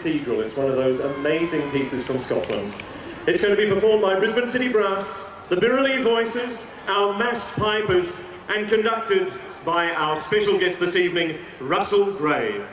Cathedral. It's one of those amazing pieces from Scotland. It's going to be performed by Brisbane City Brass, the Birralee Voices, our massed pipers, and conducted by our special guest this evening, Russell Gray.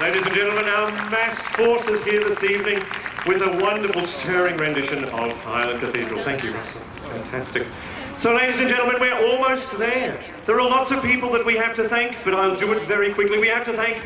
Ladies and gentlemen, our massed forces here this evening. with a wonderful, stirring rendition of Highland Cathedral. Thank you, Russell. It's fantastic. So, ladies and gentlemen, we're almost there. There are lots of people that we have to thank, but I'll do it very quickly. We have to thank